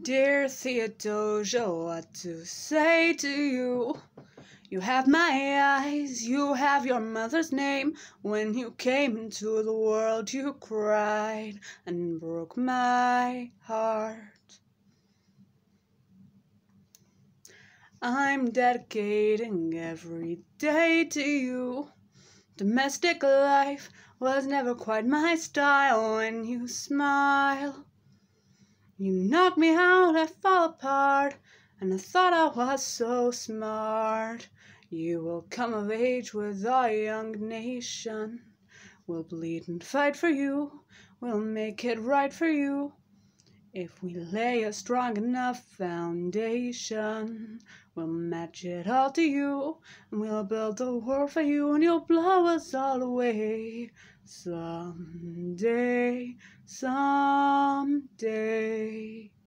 Dear Theodosia, what to say to you? You have my eyes, you have your mother's name. When you came into the world, you cried and broke my heart. I'm dedicating every day to you. Domestic life was never quite my style when you smile. You knock me out, I fall apart, and I thought I was so smart. You will come of age with our young nation. We'll bleed and fight for you, we'll make it right for you. If we lay a strong enough foundation, we'll match it all to you, and we'll build a world for you, and you'll blow us all away. Someday, someday.